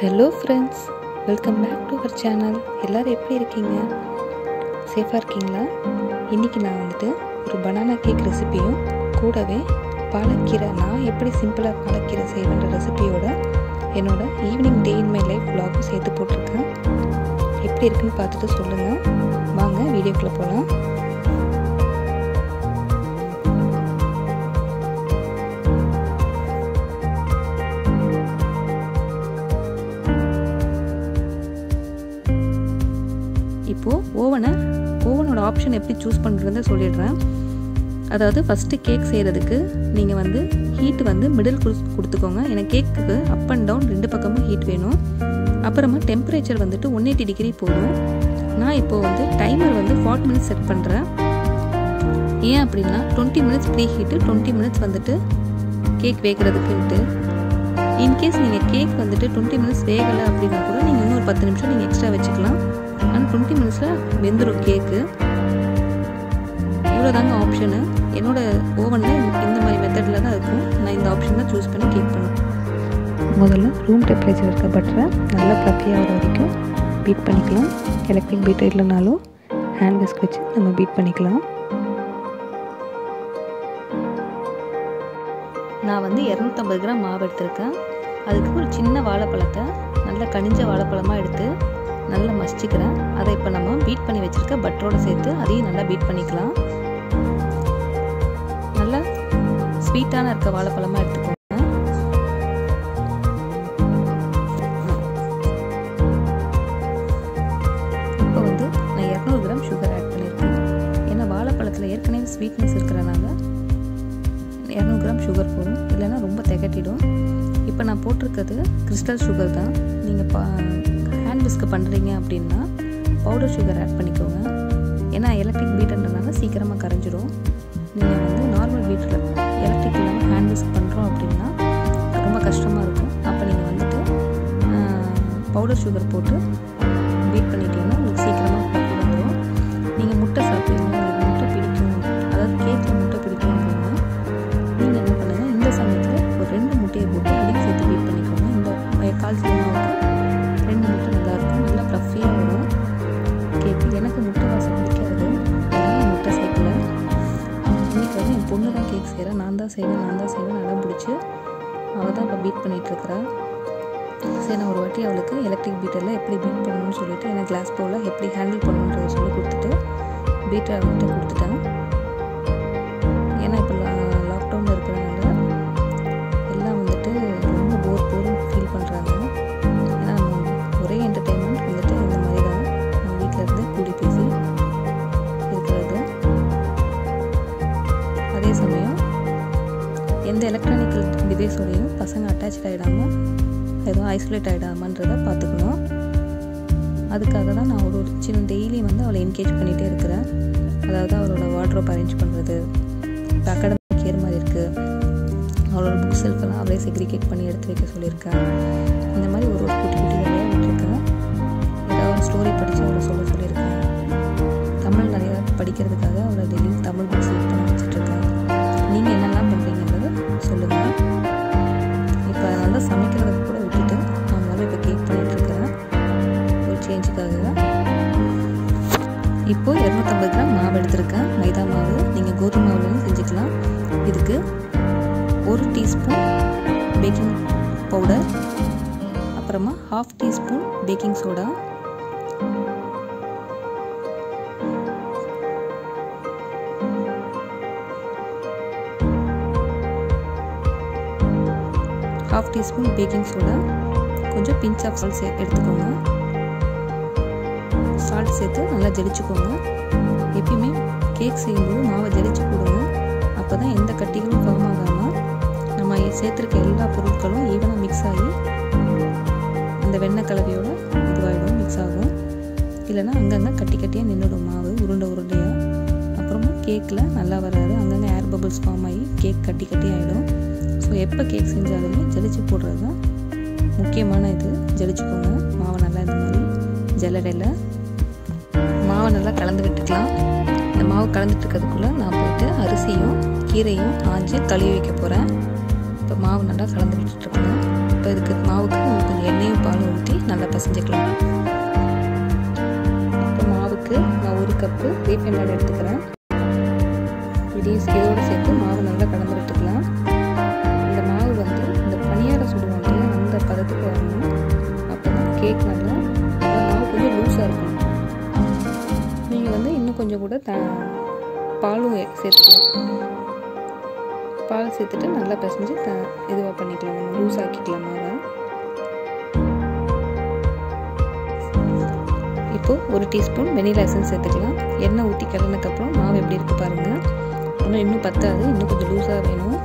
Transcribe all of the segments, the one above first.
Hello friends welcome back to her channel எல்லோரும் எப்படி இருக்கீங்க? சேஃபாக இருக்கீங்களா? இன்றைக்கி நான் வந்துட்டு ஒரு பனானா கேக் ரெசிபியும் கூடவே பாலக்கீரை நான் எப்படி சிம்பிளாக பாலக்கீரை செய்வேன்ற ரெசிபியோட என்னோடய evening day in my life விலாகும் சேர்த்து போட்டிருக்கேன். எப்படி இருக்குன்னு பார்த்துட்டு சொல்லுங்கள் வாங்க வீடியோக்குள்ளே போகலாம் ஓவனை ஓவனோட ஆப்ஷன் எப்படி சூஸ் பண்ணுறதுன்னு சொல்லிடுறேன். அதாவது ஃபஸ்ட்டு கேக் செய்கிறதுக்கு நீங்கள் வந்து ஹீட் வந்து மிடில் கொடுத்துக்கோங்க. ஏன்னா கேக்குக்கு அப் அண்ட் டவுன் ரெண்டு பக்கமும் ஹீட் வேணும். அப்புறமா டெம்பரேச்சர் வந்துட்டு ஒன் எயிட்டி டிகிரி போதும். நான் இப்போது வந்து டைமர் வந்து ஃபார்ட்டி மினிட்ஸ் செட் பண்ணுறேன் ஏன் அப்படின்னா twenty minutes preheat twenty minutes வந்துட்டு கேக் வேகிறதுக்குன்ட்டு இன்கேஸ் நீங்கள் கேக் வந்துட்டு டுவெண்ட்டி மினிட்ஸ் வேகலை அப்படின்னா கூட நீங்கள் இன்னொரு பத்து நிமிஷம் நீங்கள் எக்ஸ்ட்ரா வச்சுக்கலாம். ஆனால் டுவெண்ட்டி மினிட்ஸில் வெந்துடும் கேக்கு இவ்வளோ தாங்க ஆப்ஷனு என்னோட ஓவனில் இந்த மாதிரி மெத்தடில் தான் இருக்கும். நான் இந்த ஆப்ஷன் தான் சூஸ் பண்ணி கேக் பண்ணுவேன் முதல்ல ரூம் டெம்பரேச்சர் இருக்க பட்டரை நல்லா வர வரைக்கும் பீட் பண்ணிக்கலாம். எலக்ட்ரிக் பீட்டர் இல்லைனாலும் ஹேண்ட் விஸ்க் வச்சு நம்ம பீட் பண்ணிக்கலாம். நான் வந்து இரநூத்தம்பது கிராம் மாவு எடுத்திருக்கேன். அதுக்கு ஒரு சின்ன வாழைப்பழத்தை நல்லா கனிஞ்ச வாழைப்பழமாக எடுத்து நல்லா மசிச்சுக்கிறேன். அதை இப்போ நம்ம பீட் பண்ணி வச்சுருக்க பட்டரோடு சேர்த்து அதையும் நல்லா பீட் பண்ணிக்கலாம். நல்லா ஸ்வீட்டான இருக்க வாழைப்பழமாக எடுத்துக்கோங்க. இப்போ வந்து நான் இரநூறு கிராம் சுகர் ஆட் பண்ணியிருக்கேன் ஏன்னா வாழைப்பழத்தில் ஏற்கனவே ஸ்வீட்னஸ் இருக்கிறனால இரநூறு கிராம் சுகர் போடும் இல்லைன்னா ரொம்ப திகட்டிடும். இப்போ நான் போட்டிருக்கிறது கிறிஸ்டல் சுகர் தான். நீங்கள் பா ஹேண்ட் பிஸ்க்கு பண்ணுறீங்க அப்படின்னா பவுடர் சுகர் ஆட் பண்ணிக்கோங்க. ஏன்னா எலக்ட்ரிக் பீட்டர்ன்றனால சீக்கிரமாக கரைஞ்சிரும். நீங்கள் வந்து நார்மல் பீட்டில் எலக்ட்ரிக் இல்லாமல் ஹேண்ட் பிஸ்க் பண்ணுறோம் அப்படின்னா ரொம்ப கஷ்டமாக இருக்கும். அப்போ நீங்கள் வந்துட்டு பவுடர் சுகர் போட்டு பீட் பண்ணிட்டீங்க தான் செய்வேன் நான் தான் செய்வேன் நல்லா பிடிச்சி. அவள் தான் இப்போ பீட் பண்ணிகிட்ருக்கிறா சரி நான் ஒரு வாட்டி அவளுக்கு எலக்ட்ரிக் பீட்டரில் எப்படி பீட் பண்ணணும்னு சொல்லிட்டு எனக்கு கிளாஸ் பவுலில் எப்படி ஹேண்டில் பண்ணணுன்றதை சொல்லி கொடுத்துட்டு பீட்டர் அவள்கிட்ட கொடுத்துட்டேன். எலக்ட்ரானிக்கல் பசங்க அட்டாச் ஆகிடாமல் எதுவும் ஐசோலேட் ஆகிடாமன்றத பார்த்துக்கணும். அதுக்காக தான் நான் ஒரு சின்ன டெய்லி வந்து அவளை என்கேஜ் பண்ணிகிட்டே இருக்கிறேன். அதாவது அவளோட வாட்ரோப் அரேஞ்ச் பண்ணுறது அகாடமிக் கேர் மாதிரி இருக்குது அவளோட புக் செல்ஃபெல்லாம் அவளே செக்ரிகேட் பண்ணி எடுத்து வைக்க சொல்லியிருக்கேன் இந்த மாதிரி ஒரு ஒரு குட்டி குட்டி வேலையாக விட்டுருக்கேன். ஏதாவது ஸ்டோரி படிச்சு ஒரு டீஸ்பூன் பேக்கிங் பவுடர் அப்புறமா half teaspoon baking soda. Half teaspoon baking soda. கொஞ்சம் பிஞ்ச் ஆஃப் சால்ட் சே எடுத்துக்கோங்க. சால்ட் சேர்த்து நல்லா ஜெலிச்சுக்கோங்க. எப்பயுமே கேக் செய்யும்போது மாவை ஜெலிச்சு போடுங்க. அப்போ தான் எந்த கட்டிகளும் ஃபார்ம் ஆகாமல் நம்ம சேர்த்துருக்க எல்லா பொருட்களும் ஈவனாக மிக்ஸ் ஆகி அந்த வெண்ணெய் கலவையோட இதுவாகிடும் மிக்ஸ் ஆகும். இல்லைன்னா அங்கங்கே கட்டி கட்டியாக நின்றுடும் மாவு உருண்டை உருண்டையாக அப்புறமா கேக்கில் நல்லா வராது. அங்கங்கே ஏர் பபிள்ஸ் ஃபார்ம் ஆகி கேக் கட்டி கட்டி ஆகிடும் ஸோ எப்போ கேக் செஞ்சாலுமே ஜலிச்சு போடுறது தான் முக்கியமான இது. ஜலிச்சுக்கோங்க. மாவை நல்லா இந்த மாதிரி ஜல்லடையில் மாவை நல்லா கலந்து விட்டுக்கலாம். இந்த மாவு கலந்துட்டு இருக்கிறதுக்குள்ளே நான் போயிட்டு அரிசியும் கீரையும் ஆஞ்சு கழுவி வைக்க போகிறேன் இப்போ மாவு நல்லா கலந்து விட்டுட்ருக்கணும் இப்போ இதுக்கு மாவுக்கு கொஞ்சம் எண்ணெயும் பாலும் பிசைஞ்சிக்கலாம். இப்போ மாவுக்கு நான் ஒரு கப்பு ரீஃபைண்ட் ஆயில் எடுத்துக்கிறேன். இதையும் இதோடு சேர்த்து மாவு நல்லா கலந்து விட்டுக்கலாம். இந்த மாவு வந்து இந்த பனியாரம் சுடுவாங்க அந்த பதத்துக்கு வரணும். அப்போ தான் கேக் நல்லா மாவு கொஞ்சம் லூஸாக இருக்கும். நீங்கள் வந்து இன்னும் கொஞ்சம் கூட த பாலும் சேர்த்துக்கலாம். பால் சேர்த்துட்டு நல்லா பிசைஞ்சு த இதுவாக பண்ணிக்கலாம். நம்ம லூஸ் ஆக்கிக்கலாம் மாவை இப்போது ஒரு டீஸ்பூன் வெனிலா எசன்ஸ் சேர்த்துக்கலாம். எண்ணெய் ஊற்றி கிளனக்கப்புறம் மாவு எப்படி இருக்குது பாருங்கள் ஆனால் இன்னும் பத்தாது. இன்னும் கொஞ்சம் லூஸாக வேணும்.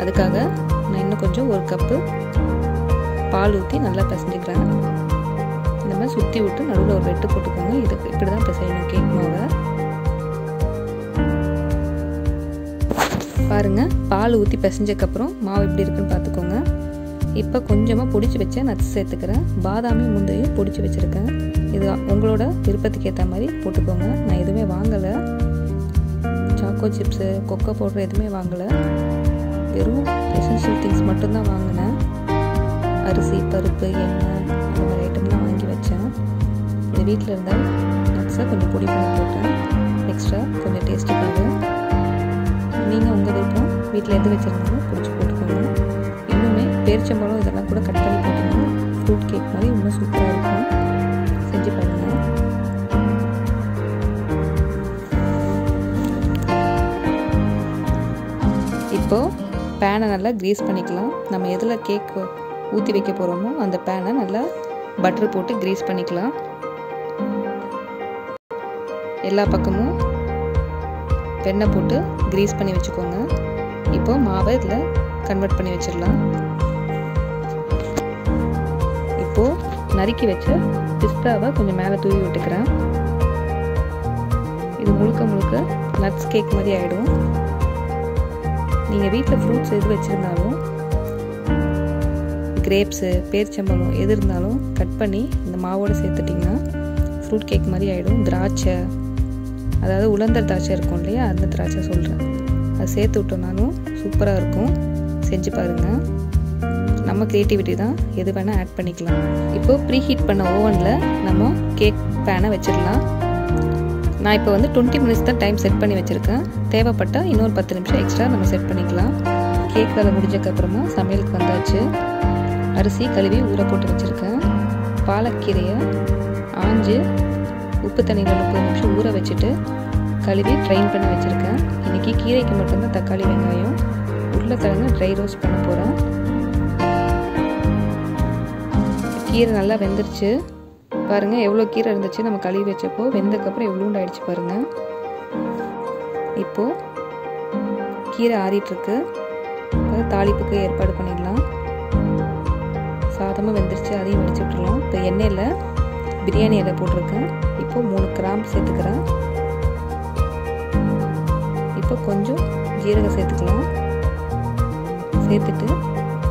அதுக்காக நான் இன்னும் கொஞ்சம் ஒரு கப்பு பால் ஊற்றி நல்லா பிசைஞ்சிக்கிறேன். இந்த மாதிரி சுற்றி விட்டு நடுவில் ஒரு வெட்டு போட்டுக்கோங்க. இது இப்படி தான் பிசையணும் கேக் மாவை. பாருங்கள் பால் ஊற்றி பிசைஞ்சக்கப்புறம் மாவு எப்படி இருக்குன்னு பார்த்துக்கோங்க. இப்போ கொஞ்சமாக பிடிச்சி வச்ச நட்ஸ் சேர்த்துக்கிறேன். பாதாமி முந்தையும் பிடிச்சி வச்சுருக்கேன். இது உங்களோட விருப்பத்துக்கு ஏற்ற மாதிரி போட்டுக்கோங்க. நான் எதுவுமே வாங்கலை. சாக்கோ சிப்ஸு கொக்கோ பவுடர் எதுவுமே வாங்கலை. வெறும் எசென்ஷியல் திங்ஸ் மட்டும்தான் வாங்கினேன். அரிசி பருப்பு எண்ணெய் அந்த மாதிரி ஐட்டம்லாம் வாங்கி வச்சேன். இந்த வீட்டில் இருந்தால் நட்ஸை கொஞ்சம் பொடி பண்ணி போட்டேன். எக்ஸ்ட்ரா கொஞ்சம் டேஸ்ட்டுக்காக நீங்கள் உங்கள் விருப்பம் வீட்டில் எது வச்சுருந்தாலும் பிடிச்சி போட்டுக்கோங்க. இன்னுமே பேரிச்சம்பழம் இதெல்லாம் கூட கட் பண்ணி போட்டோம்னா ஃப்ரூட் கேக் மாதிரி இன்னும் சூப்பராக இருக்கும். செஞ்சு பாருங்கள் இப்போது பேனை நல்லா க்ரீஸ் பண்ணிக்கலாம். நம்ம எதில் கேக் ஊற்றி வைக்க போகிறோமோ அந்த பேனை நல்லா பட்டர் போட்டு க்ரீஸ் பண்ணிக்கலாம். எல்லா பக்கமும் வெண்ணெய் போட்டு க்ரீஸ் பண்ணி வச்சுக்கோங்க. இப்போ மாவை இதில் கன்வெர்ட் பண்ணி வச்சிடலாம். இப்போது நறுக்கி வச்ச பிஸ்தாவை கொஞ்சம் மேலே தூவி விட்டுக்கிறேன். இது முழுக்க முழுக்க நட்ஸ் கேக் மாதிரி ஆகிடும் நீங்கள் வீட்டில் ஃப்ரூட்ஸ் எது வச்சுருந்தாலும் கிரேப்ஸு பேர்ச்சம்பழம் எது இருந்தாலும் கட் பண்ணி இந்த மாவோடு சேர்த்துட்டிங்கன்னா ஃப்ரூட் கேக் மாதிரி ஆகிடும் திராட்சை அதாவது உலர்ந்த திராட்சை இருக்கும் இல்லையா அந்த திராட்சை சொல்கிறேன் அது சேர்த்து விட்டோம்னாலும் சூப்பராக இருக்கும். செஞ்சு பாருங்கள் நம்ம க்ரியேட்டிவிட்டி தான். எது வேணால் ஆட் பண்ணிக்கலாம். இப்போது ப்ரீ ஹீட் பண்ண ஓவனில் நம்ம கேக் பேனை வச்சிடலாம். நான் இப்போ வந்து டுவெண்ட்டி மினிட்ஸ் தான் டைம் செட் பண்ணி வச்சுருக்கேன். தேவைப்பட்டால் இன்னொரு பத்து நிமிஷம் எக்ஸ்ட்ரா நம்ம செட் பண்ணிக்கலாம். கேக் வேலை முடிஞ்சக்கப்புறமா சமையலுக்கு வந்தாச்சு. அரிசி கழுவி ஊற போட்டு வச்சுருக்கேன். பாலக்கீரையை ஆஞ்சு உப்பு தண்ணியில் முப்பது நிமிஷம் ஊற வச்சுட்டு கழுவி ட்ரைன் பண்ணி வச்சுருக்கேன். இன்றைக்கி கீரைக்கு மட்டும்தான் தக்காளி வெங்காயம் உருளைக்கிழங்கு ட்ரை ரோஸ்ட் பண்ண போகிறேன் கீரை நல்லா வெந்துருச்சு. பாருங்கள் எவ்வளோ கீரை இருந்துச்சு நம்ம கழுவி வச்சப்போ. வெந்ததுக்கப்புறம் எவ்வளோண்டு ஆயிடுச்சு பாருங்கள் இப்போது கீரை ஆறிட்டுருக்கு. தாளிப்புக்கு ஏற்பாடு பண்ணிடலாம். சாதமாக வெந்துருச்சு அதையும் வடிச்சு விட்டுடலாம். இப்போ எண்ணெயில் பிரியாணி இலை போட்டிருக்கேன். இப்போ மூணு கிராம்பு சேர்த்துக்கிறேன். இப்போ கொஞ்சம் ஜீரகம் சேர்த்துக்கலாம். சேர்த்துட்டு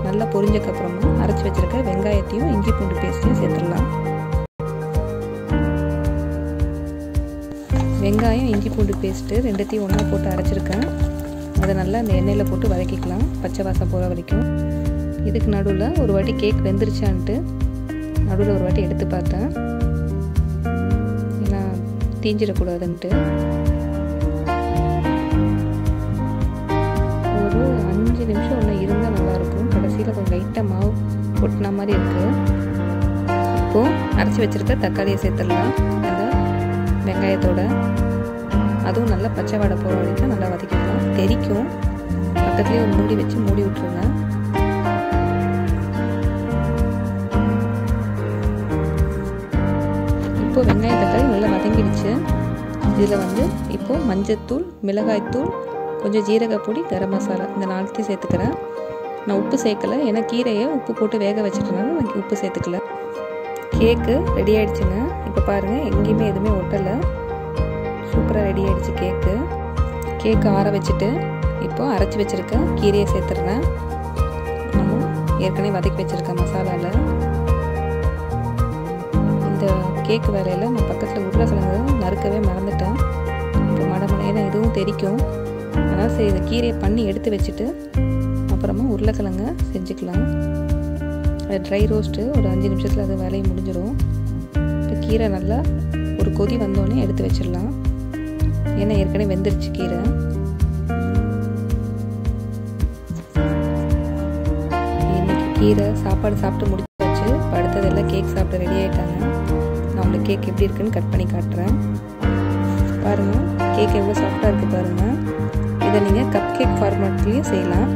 நல்லா பொரிஞ்சக்கப்புறமா அரைச்சி வச்சுருக்க வெங்காயத்தையும் இஞ்சி பூண்டு பேஸ்ட்டையும் சேர்த்துடலாம். வெங்காயம் இஞ்சி பூண்டு பேஸ்ட்டு ரெண்டுத்தையும் ஒன்றா போட்டு அரைச்சிருக்கேன். அதை நல்லா அந்த எண்ணெயில் போட்டு வதக்கிக்கலாம் பச்சை வாசம் போகிற வரைக்கும். இதுக்கு நடுவில் ஒரு வாட்டி கேக் வெந்துருச்சான்ட்டு நடுவில் ஒரு வாட்டி எடுத்து பார்த்தேன். தீஞ்சிடக்கூடாதுன்ட்டு. ஒரு அஞ்சு நிமிஷம் ஒன்று இருந்தால் நல்லாயிருக்கும். கடைசியில் கொஞ்சம் லைட்டாக மாவு கொட்டின மாதிரி இருக்குது இப்போது அரைச்சி வச்சுருக்க தக்காளியை சேர்த்துடலாம். அந்த வெங்காயத்தோட. அதுவும் நல்லா பச்சை வடை போகிற வரைக்கும் நல்லா வதக்கிக்கலாம். தெரிக்கும். பக்கத்துலேயே ஒரு மூடி வச்சு மூடி விட்ருங்க இப்போ வெங்காய தக்காளி நல்லா வதங்கிடுச்சு. இதில் வந்து இப்போது மஞ்சத்தூள் மிளகாய்த்தூள் கொஞ்சம் ஜீரகப்பொடி கரம் மசாலா இந்த நாளத்தையும் சேர்த்துக்கிறேன். நான் உப்பு சேர்க்கலை. ஏன்னா கீரையை உப்பு போட்டு வேக வச்சுட்டனால நான் உப்பு சேர்த்துக்கல. கேக்கு ரெடி ஆகிடுச்சுங்க இப்போ பாருங்கள் எங்கேயுமே எதுவுமே ஒட்டலை. சூப்பராக ரெடி ஆகிடுச்சு கேக்கு. கேக்கு ஆற வச்சுட்டு இப்போது அரைச்சி வச்சுருக்க கீரையை சேர்த்துடுறேன். நம்ம ஏற்கனவே வதக்கி வச்சுருக்க மசாலாவில் கேக் வேலையில் நான் பக்கத்தில் உருளைக்கிழங்கு நறுக்கவே மறந்துட்டேன். இப்போ மடமட இதுவும் தெரிக்கும். அதனால் சரி இந்த கீரையை பண்ணி எடுத்து வச்சுட்டு அப்புறமா உருளைக்கிழங்க செஞ்சுக்கலாம். ட்ரை ரோஸ்ட்டு ஒரு அஞ்சு நிமிஷத்தில் அது வேலையை முடிஞ்சிடும். இப்போ கீரை நல்லா ஒரு கொதி வந்தோடனே எடுத்து வச்சிடலாம். ஏன்னா ஏற்கனவே வெந்துருச்சு கீரை. இன்னைக்கு கீரை சாப்பாடு சாப்பிட்டு முடிச்சாச்சு. படுத்ததெல்லாம் அடுத்ததெல்லாம் கேக் சாப்பிட்டு ரெடி ஆகிட்டாங்க கேக் எப்படி இருக்குன்னு கட் பண்ணி காட்டுறேன். பாருங்கள் கேக் எவ்வளோ சாஃப்டாக இருக்குது பாருங்கள் இதை நீங்கள் கப் கேக் ஃபார்மேட்லேயும் செய்யலாம்.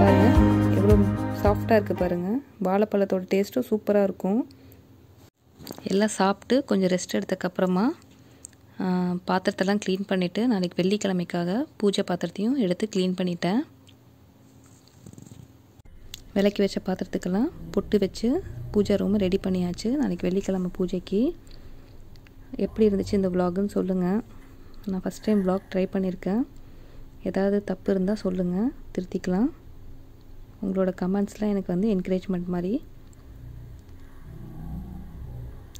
பாருங்கள் எவ்வளோ சாஃப்டாக இருக்குது பாருங்கள் வாழைப்பழத்தோட டேஸ்ட்டும் சூப்பராக இருக்கும். எல்லாம் சாப்பிட்டு கொஞ்சம் ரெஸ்ட் எடுத்ததுக்கப்புறமா பாத்திரத்தெல்லாம் க்ளீன் பண்ணிவிட்டு நாளைக்கு வெள்ளிக்கிழமைக்காக பூஜை பாத்திரத்தையும் எடுத்து க்ளீன் பண்ணிட்டேன். விளக்கி வச்ச பாத்திரத்துக்கெல்லாம் பொட்டு வச்சு பூஜை ரூம் ரெடி பண்ணியாச்சு. நாளைக்கு வெள்ளிக்கிழமை பூஜைக்கு. எப்படி இருந்துச்சு இந்த விலாகுன்னு சொல்லுங்கள் நான் ஃபஸ்ட் டைம் விலாக் ட்ரை பண்ணியிருக்கேன். ஏதாவது தப்பு இருந்தால் சொல்லுங்கள் திருத்திக்கலாம். உங்களோட கமெண்ட்ஸ்லாம் எனக்கு வந்து என்கரேஜ்மெண்ட் மாதிரி.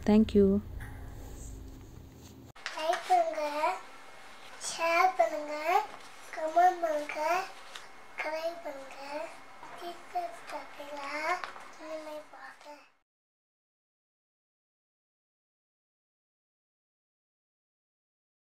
தேங்க் யூ பண்ணுங்கள் கமெண்ட் பண்ணுங்கள் பண்ணுங்கள் really like